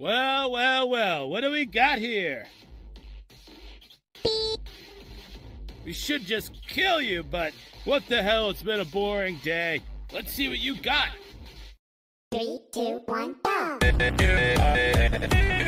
Well, well, well, what do we got here? We should just kill you, but what the hell? It's been a boring day. Let's see what you got. Three, two, one, go!